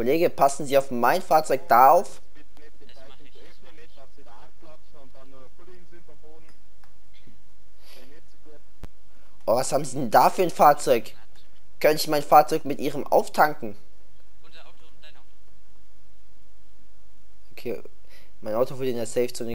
Kollege, passen Sie auf mein Fahrzeug da auf? Oh, was haben Sie denn da für ein Fahrzeug? Könnte ich mein Fahrzeug mit Ihrem auftanken? Unser Auto, dein Auto. Okay, mein Auto würde in der Safe Zone